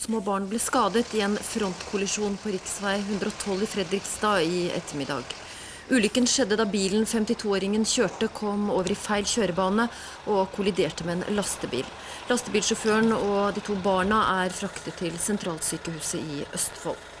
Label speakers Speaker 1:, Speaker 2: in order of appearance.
Speaker 1: Små barn ble skadet i en frontkollisjon på rv. 112 i Fredrikstad i ettermiddag. Ulykken skjedde da bilen 52-åringen kjørte kom over i feil kjørebane og kolliderte med en lastebil. Lastebilsjåføren og de to barna er fraktet til sentralsykehuset i Østfold.